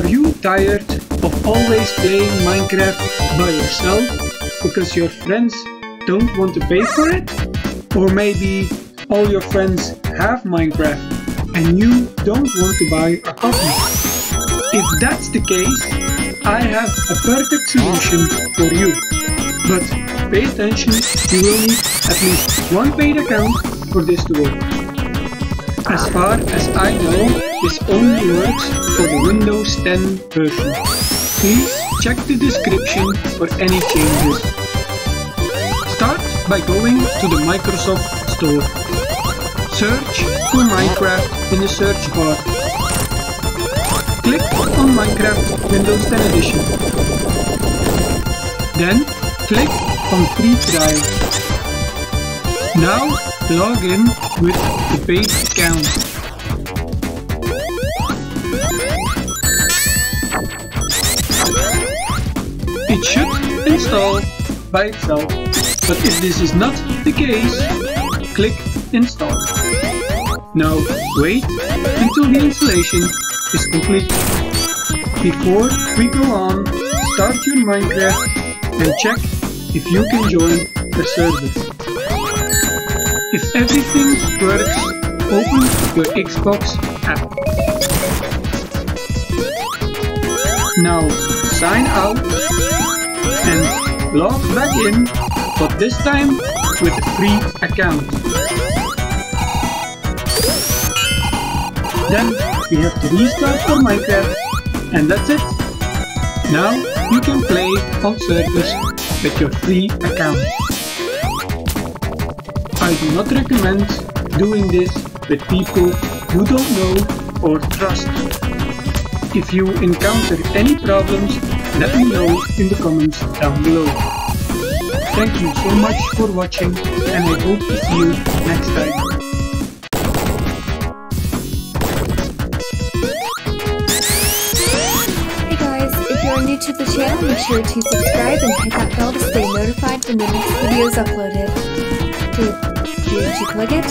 Are you tired of always playing Minecraft by yourself because your friends don't want to pay for it? Or maybe all your friends have Minecraft and you don't want to buy a copy? If that's the case, I have a perfect solution for you. But pay attention, you will need at least one paid account for this to work. As far as I know, this only works for the Windows 10 version. Please check the description for any changes. Start by going to the Microsoft Store. Search for Minecraft in the search bar. Click on Minecraft Windows 10 Edition. Then click on Free Trial. Now log in with the base account. It should install by itself, but if this is not the case, click install. Now wait until the installation is complete. Before we go on, start your Minecraft and check if you can join the server. If everything works, open your Xbox app. Now sign out and log back in, but this time with a free account. Then we have to restart for Minecraft and that's it. Now you can play on servers with your free account. I do not recommend doing this with people you don't know or trust. If you encounter any problems, let me know in the comments down below. Thank you so much for watching and I hope to see you next time. Hey guys, if you're new to the channel, make sure to subscribe and hit that bell to stay notified when the next video is uploaded. Did, did click it?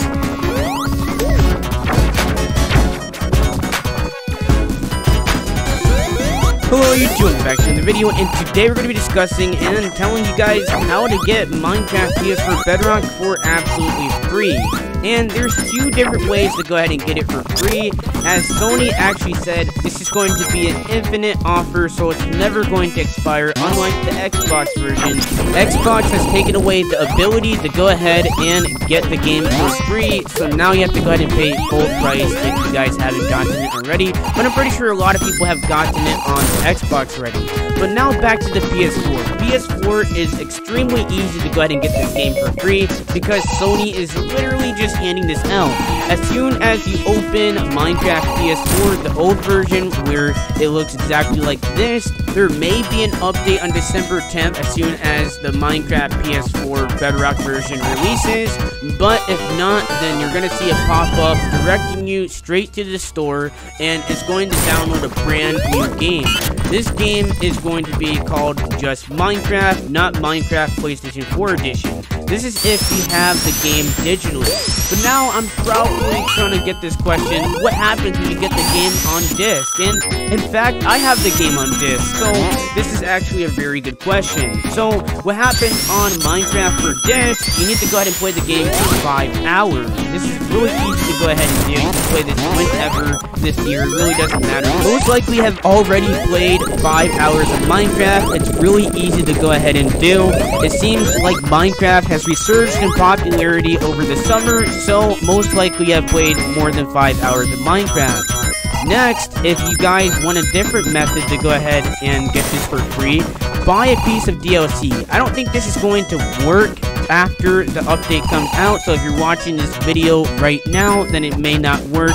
Hello YouTube, back to the video, and today we're going to be discussing and telling you guys how to get Minecraft PS4 Bedrock for absolutely free. And there's two different ways to go ahead and get it for free. As Sony actually said, this is going to be an infinite offer, so it's never going to expire, unlike the Xbox version. Xbox has taken away the ability to go ahead and get the game for free, so now you have to go ahead and pay full price if you guys haven't gotten it already. But I'm pretty sure a lot of people have gotten it on Xbox already. But now back to the PS4. PS4 is extremely easy to go ahead and get this game for free because Sony is literally just handing this out. As soon as you open Minecraft PS4, the old version where it looks exactly like this, there may be an update on December 10th as soon as the Minecraft PS4 Bedrock version releases. But if not, then you're going to see a pop-up directing you straight to the store and it's going to download a brand new game. This game is going to be called just Minecraft, not Minecraft PlayStation 4 Edition. This is if you have the game digitally. But now I'm probably trying to get this question, what happens when you get the game on disc? And in fact, I have the game on disc, so this is actually a very good question. So what happens on Minecraft for disc, you need to go ahead and play the game for 5 hours. This is really easy to go ahead and do. You can play this whenever this year, it really doesn't matter. Most likely have already played 5 hours of Minecraft, it's really easy to go ahead and do. It seems like Minecraft has resurged in popularity over the summer, so most likely I've played more than 5 hours of Minecraft. Next, if you guys want a different method to go ahead and get this for free, buy a piece of DLC. I don't think this is going to work after the update comes out, so if you're watching this video right now, then it may not work.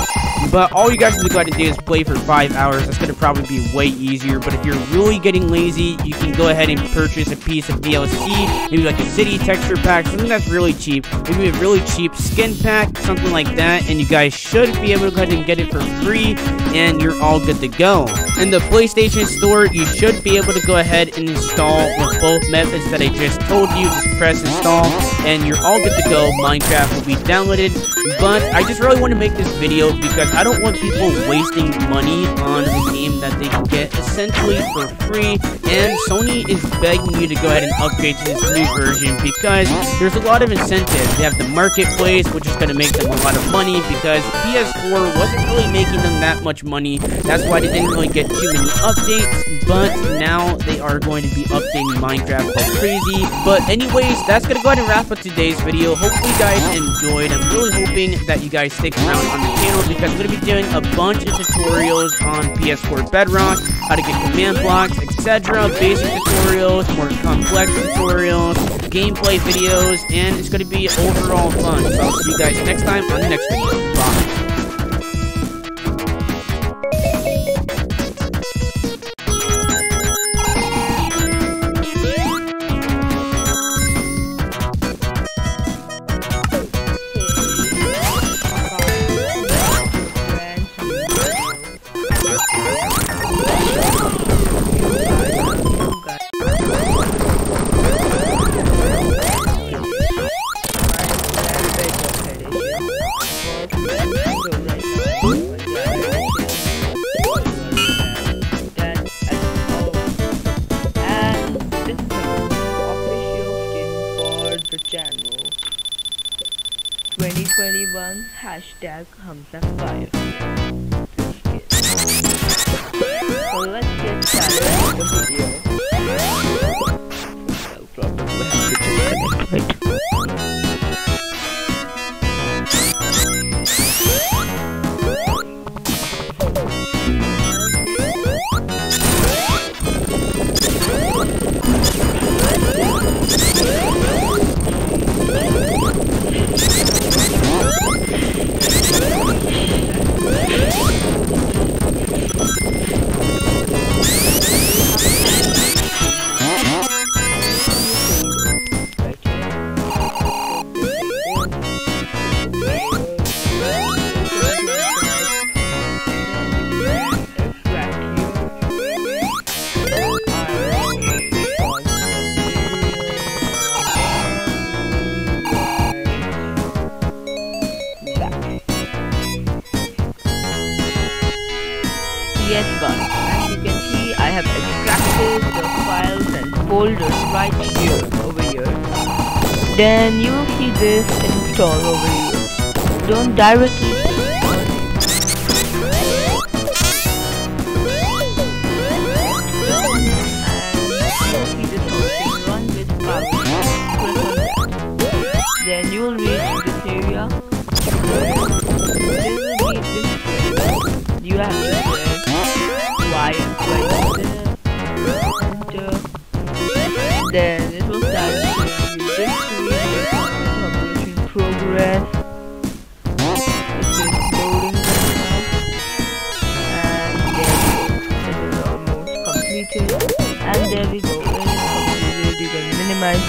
But all you guys need to go ahead and do is play for 5 hours. That's going to probably be way easier. But if you're really getting lazy, you can go ahead and purchase a piece of DLC. Maybe like a city texture pack, something that's really cheap. Maybe a really cheap skin pack, something like that. And you guys should be able to go ahead and get it for free. And you're all good to go. In the PlayStation Store, you should be able to go ahead and install with both methods that I just told you. Just press install and you're all good to go. Minecraft will be downloaded. But I just really want to make this video because I don't want people wasting money on a game that they can get essentially for free. And Sony is begging you to go ahead and upgrade to this new version because there's a lot of incentives. They have the marketplace, which is going to make them a lot of money because PS4 wasn't really making them that much money. That's why they didn't really get too many updates. But now they are going to be updating Minecraft like crazy. But anyways, that's going to go ahead and wrap up today's video. Hopefully you guys enjoyed. I'm really hoping that you guys stick around on the channel because I'm going to be doing a bunch of tutorials on PS4 Bedrock, how to get command blocks, etc. Basic tutorials, more complex tutorials, gameplay videos, and it's going to be overall fun. So I'll see you guys next time on the next video. Bye. Hashtag here.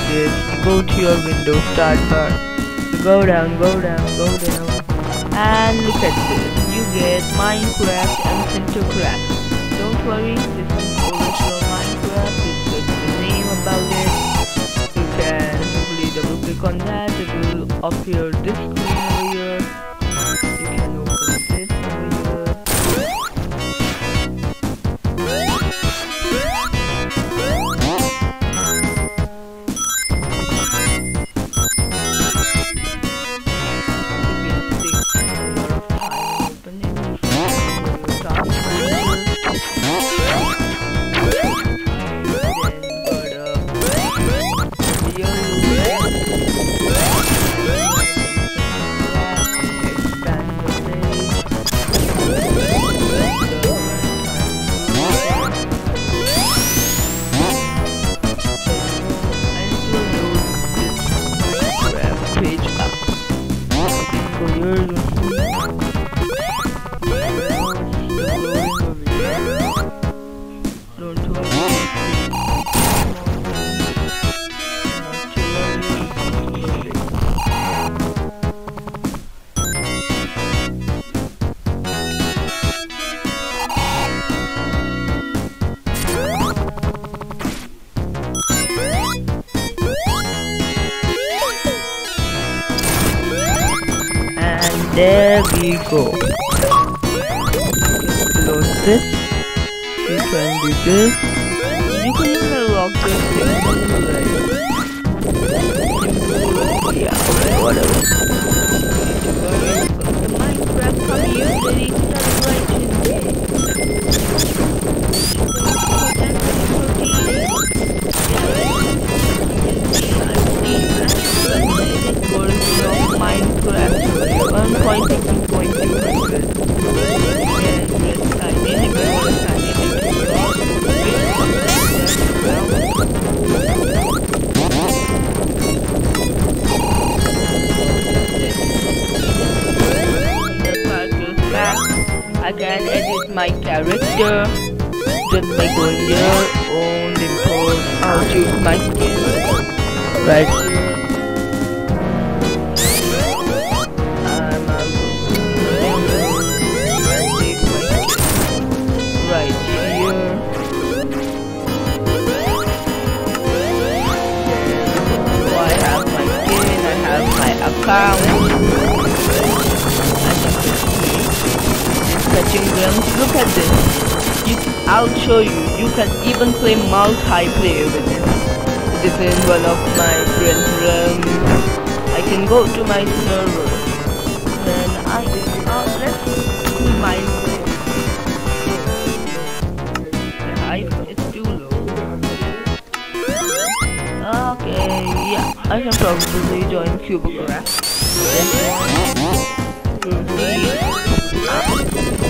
Go to your Windows start bar. Go down, go down, go down. And look at this. You get Minecraft and Cintercraft. Don't worry, this is original Minecraft. It's just the name about it. You can simply double click on that. It will appear this screen right right here. So I have my skin, I have my account. Fetching gems. Look at this. I'll show you. You can even play multiplayer with. This is one of my friend's rooms. I can go to my server. Then I uh, let's. The height is too low. Okay, yeah, I can probably join CubeCraft. Then proceed.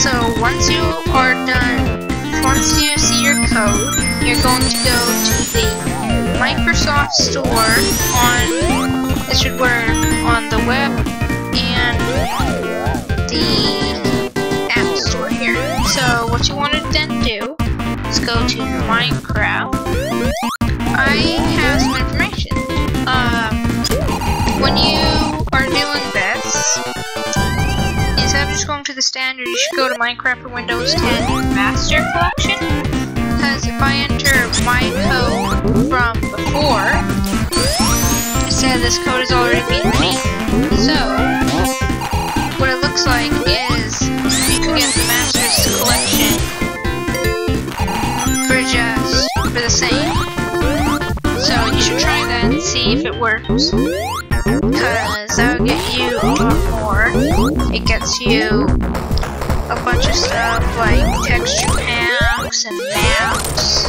So once you are done, once you see your code, you're going to go to the Microsoft Store on, it should work on the web and the App Store here. So what you want to then do is go to Minecraft. I have some information. Um, when you of just going to the standard, you should go to Minecraft for Windows 10 Master Collection. Because if I enter my code from before, it said this code is already being made. So, what it looks like is you can get the Master's Collection for just for the same. So you should try that and see if it works. Gets you a bunch of stuff like texture packs and maps,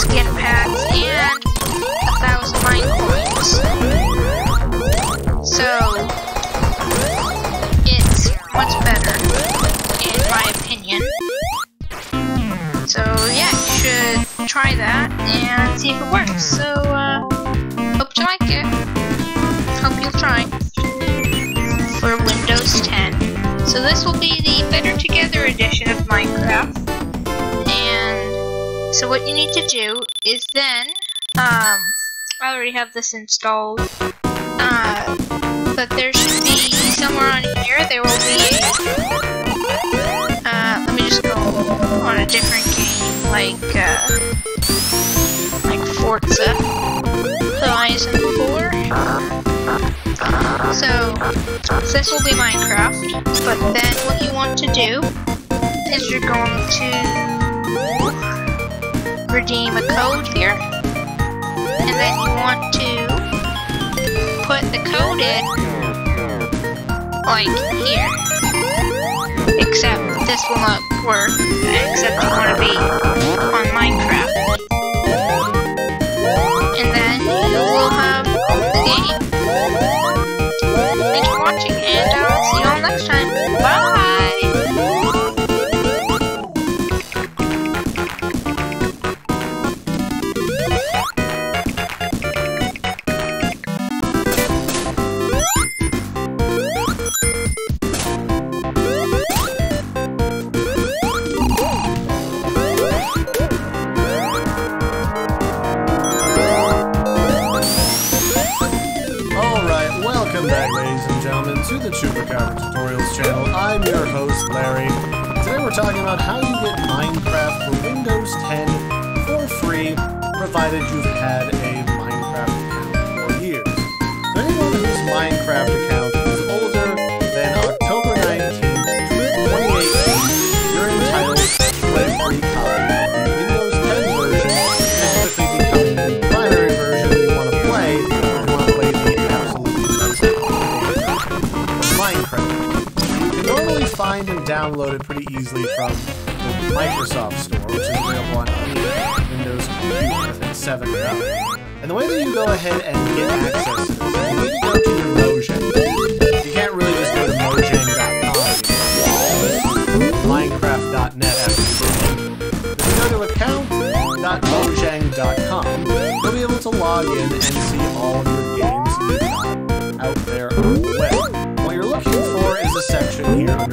skin packs, and a thousand Minecoins. So it's much better, in my opinion. So yeah, you should try that and see if it works. So uh, So this will be the Better Together edition of Minecraft. And so what you need to do is then, um, I already have this installed. Uh, but there should be somewhere on here. There will be a, uh, let me just go on a different game, like, uh, like Forza Horizon 4. So, this will be Minecraft, but then what you want to do is you're going to redeem a code here, and then you want to put the code in, like here except this will not work, except you want to be on Minecraft.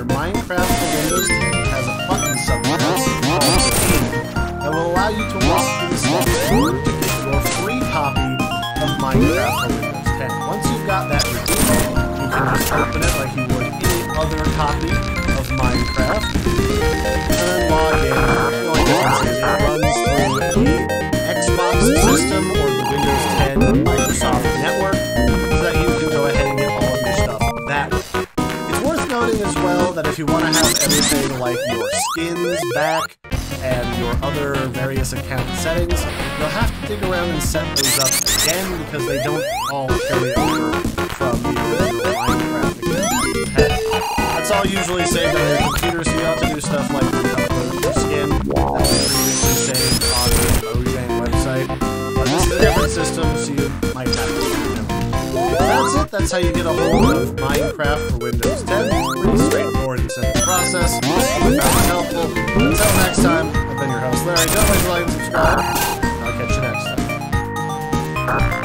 Minecraft for Windows 10 has a button Redeem that will allow you to walk through the steps to get your free copy of Minecraft for Windows 10. Once you've got that redeemed, you can just open it like you would any other copy of Minecraft, and log in. Like can see, it runs through the Xbox system if you want to have everything like your skins back and your other various account settings, you'll have to dig around and set those up again because they don't all carry over from the original Minecraft account. That's all usually saved on your computer, so you have to do stuff like re-upload your skin that was previously saved on the Mojang website. But this is a different system, so you might have to. That's it. That's how you get a hold of Minecraft for Windows 10. Pretty straightforward and simple process. Hope you found it helpful. Until next time, I've been your host, Larry. Don't forget to like and subscribe. I'll catch you next time.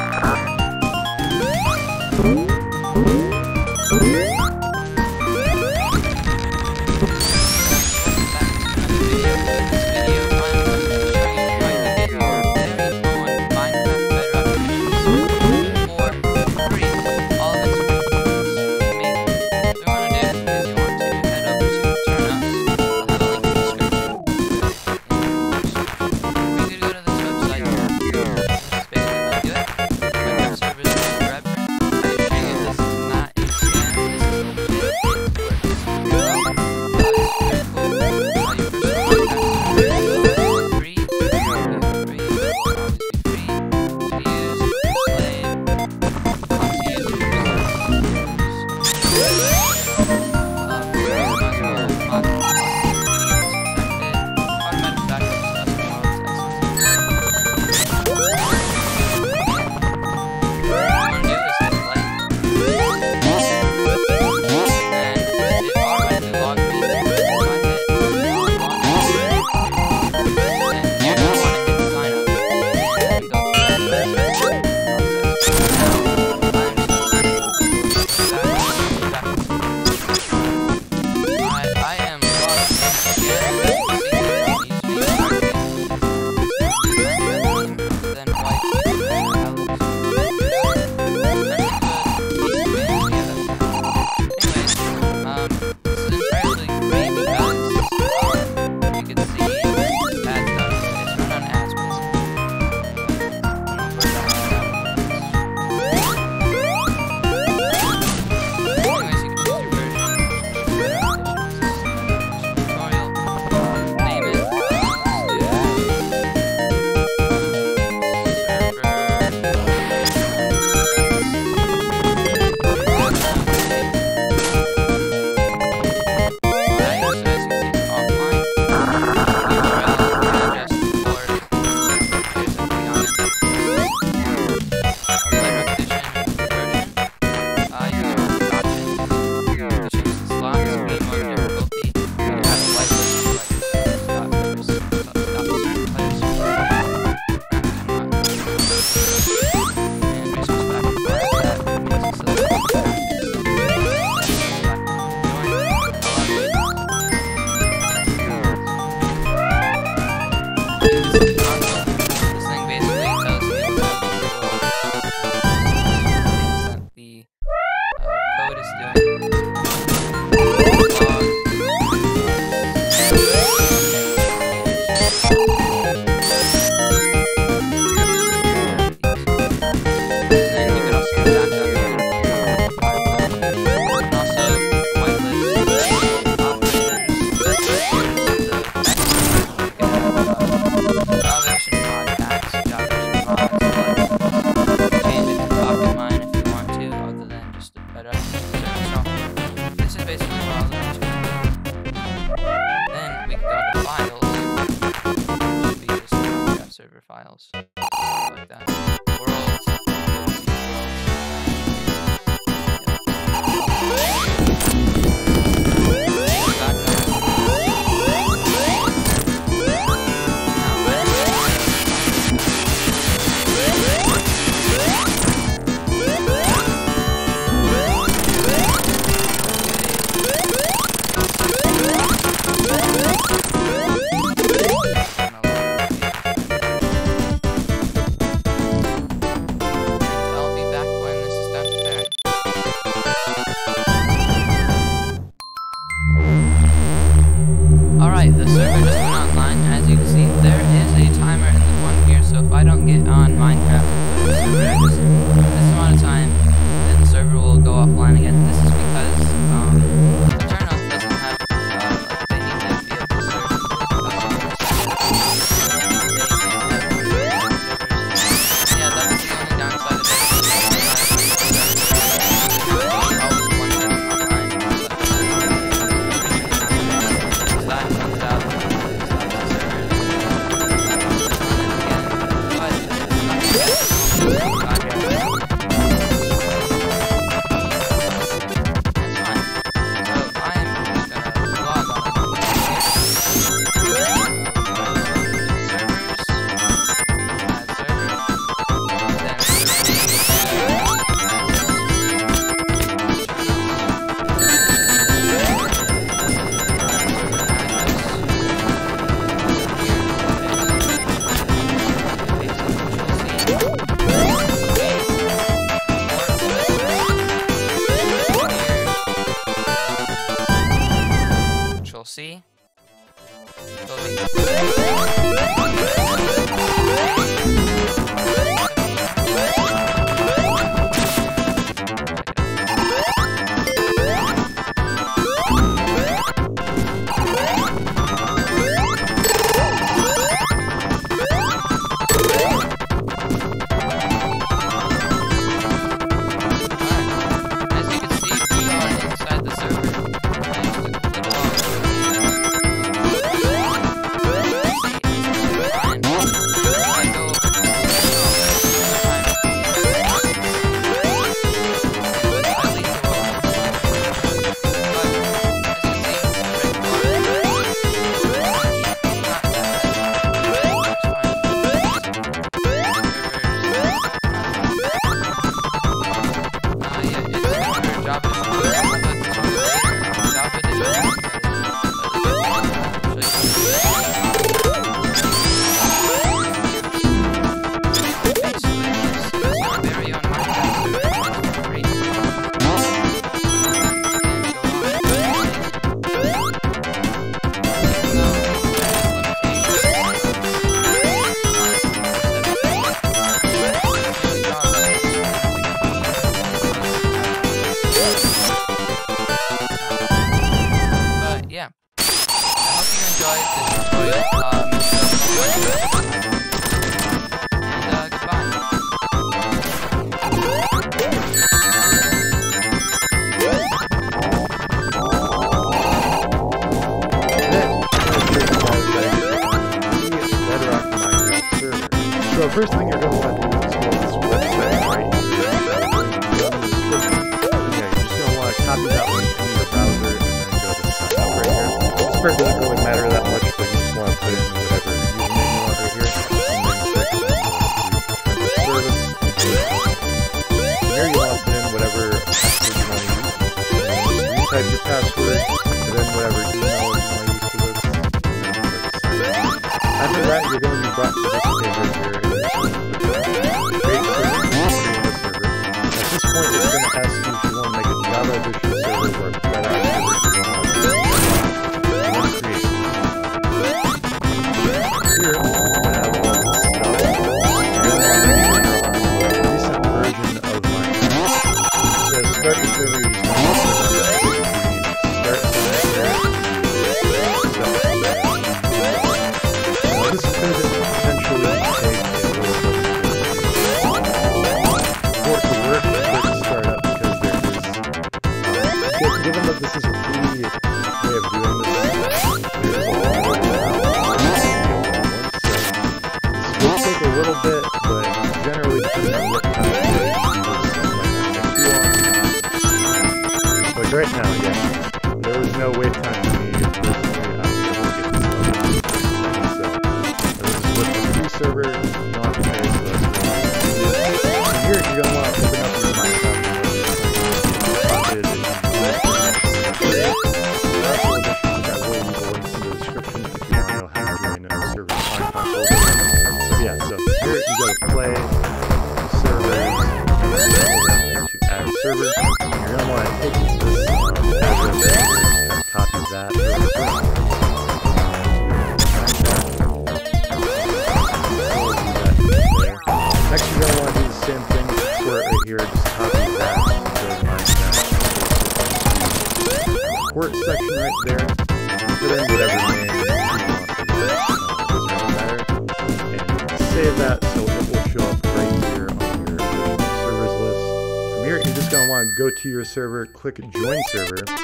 To your server, click join server. That's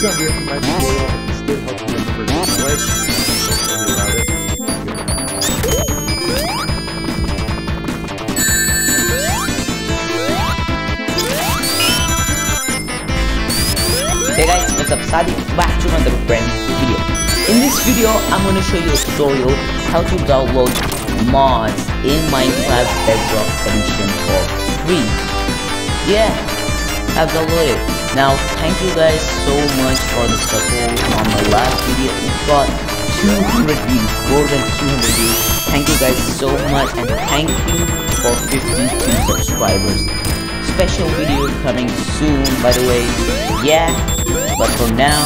going to do it for my tutorial. This you it. Hey guys, what's up? Back to another brand new video. In this video, I'm to show you a tutorial how to download mods in Minecraft Bedrock Edition for free. Yeah, I've downloaded. Now, thank you guys so much for the support on my last video. It got 200 views, more than 200 views. Thank you guys so much and thank you for 52 subscribers special video coming soon by the way yeah but for now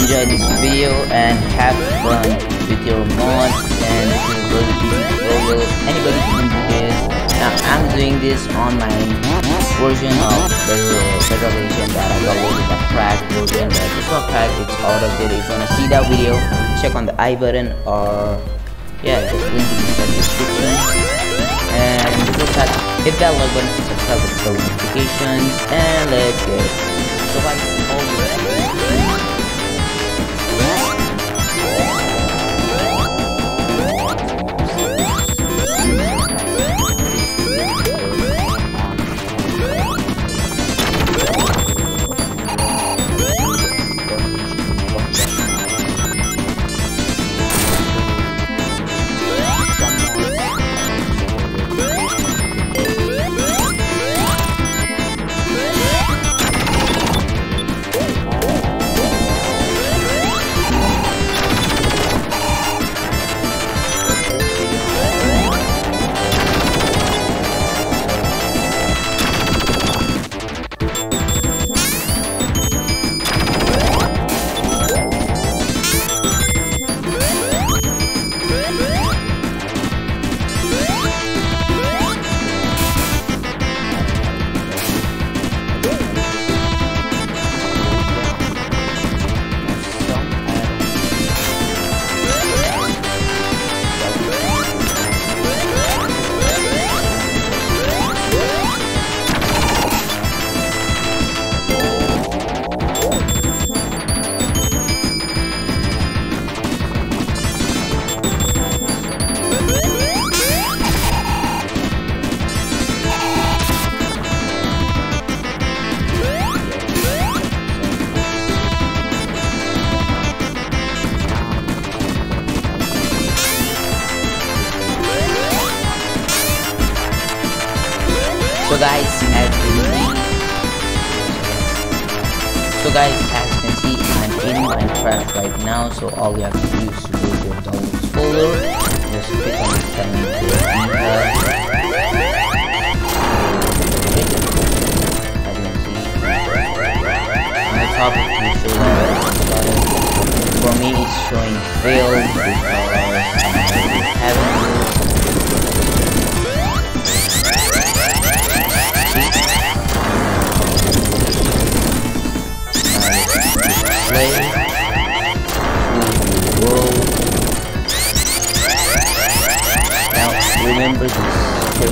enjoy this video and have fun with your mods and this is tutorial anybody can do this now i'm doing this on my version of the federation that i downloaded the cracked version but it's not cracked it's out of date. If you wanna see that video check on the i button or yeah just link in the description. And hit that like button to subscribe with the notifications and let's get so guys So guys, as you see, so guys, as you can see, I'm in Minecraft right now. So all you have to do is to go to downloads folder, just click on the can about it. For me, it's showing failed because I haven't remember this and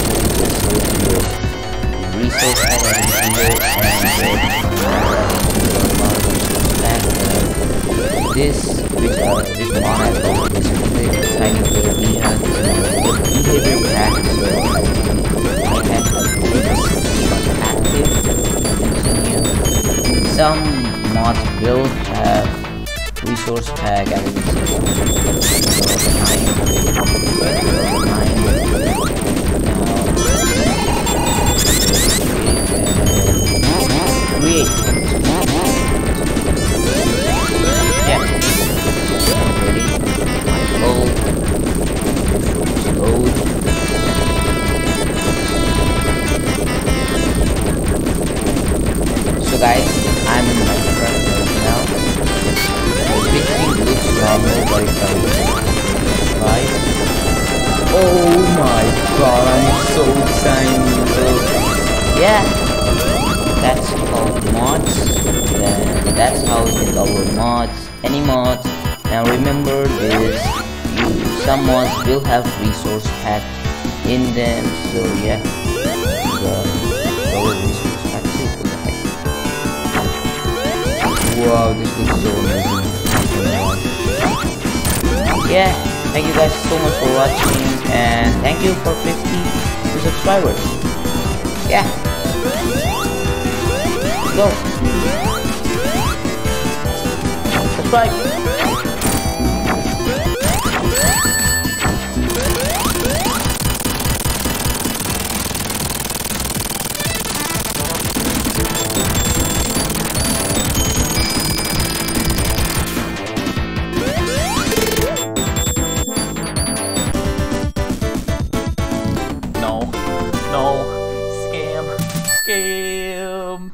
and this which uh this I call this complete tiny little we have this behavior pack so I us active. Some mods will have resource pack as you can see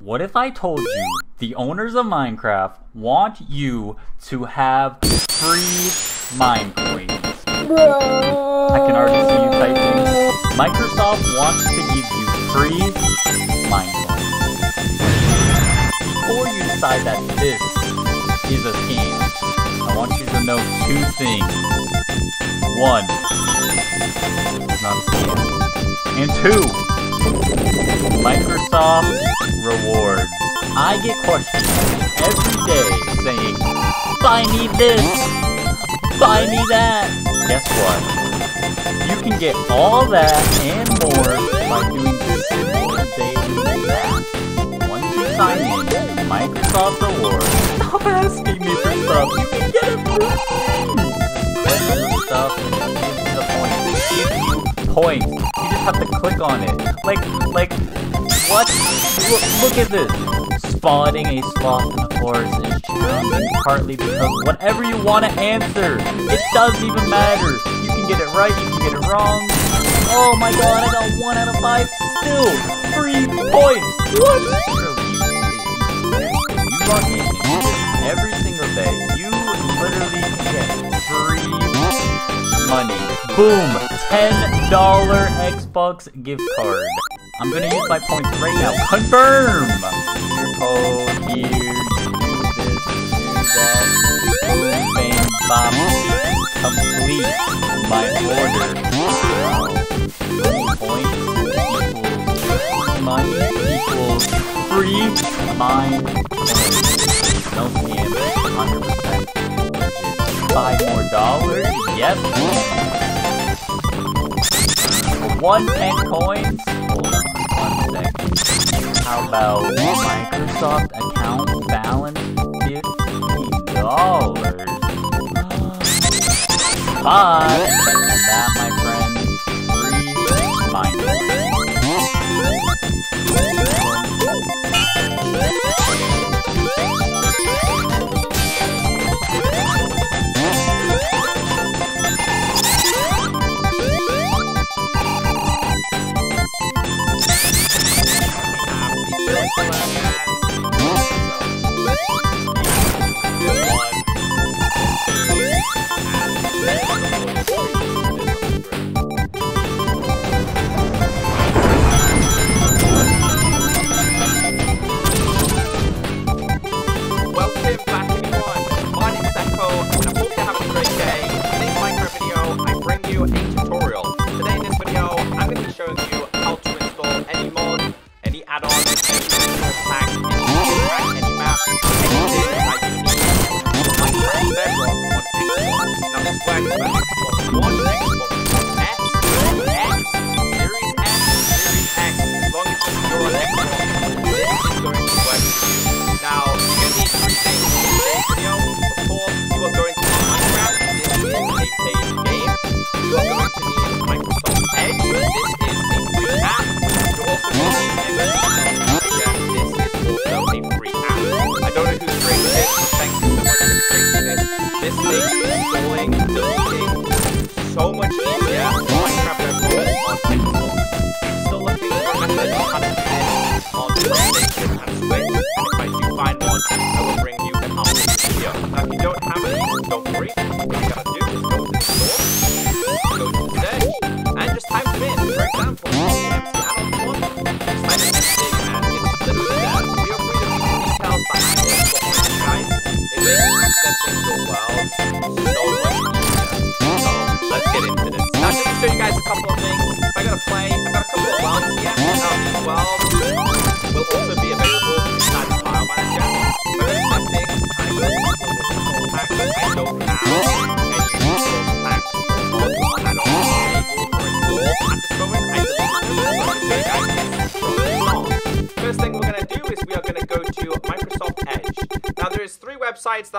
What if I told you the owners of Minecraft want you to have free Minecoins? I can already see you typing. Microsoft wants to give you free mine coins. Before you decide that this is a scam, I want you to know two things. One, is not a scam. And two, Microsoft rewards. I get questions every day saying, buy me this, buy me that. Guess what? You can get all that and more by doing simple daily math. Once you sign in, Microsoft rewards. Stop asking me for stuff. You can get it for free. Stuff the points. Give you points. Have to click on it. Like, like, what? Look, look at this. Spotting a sloth in the forest is challenging partly because whatever you want to answer, it doesn't even matter. You can get it right, you can get it wrong. Oh my god, I got one out of five. Still, Three points. What? You, you every single day. Money. Boom! $10 Xbox gift card. I'm gonna use my points right now. Confirm! Your here, do this, do that. Boom, bang. Complete my order. Points equals money equals free mine. No scam, 100% legit. Five more dollars? Yes, one ten coins? Hold on, one second. How about Microsoft account balance fifteen dollars? But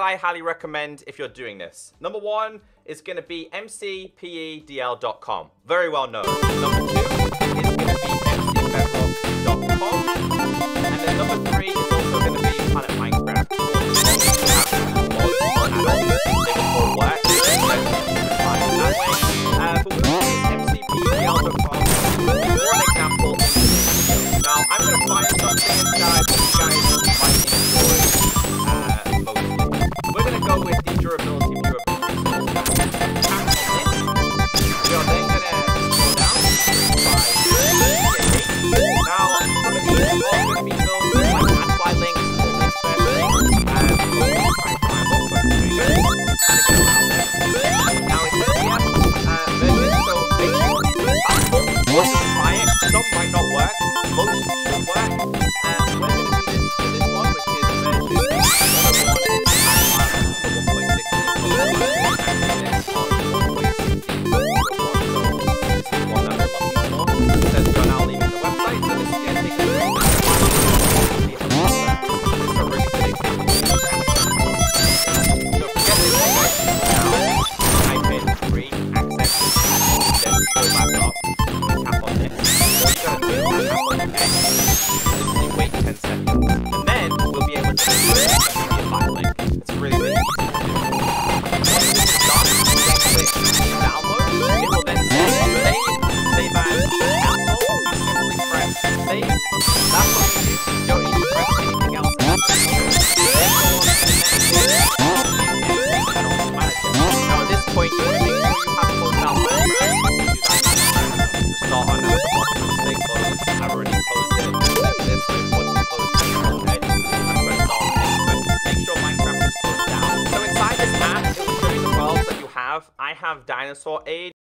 I highly recommend if you're doing this. Number one is going to be mcpedl.com. Very well known. Number two is going to be mcpedl.com. And then number three is also going to be Planet Minecraft. Uh, example. Now, I'm going to find some guys, guys コミ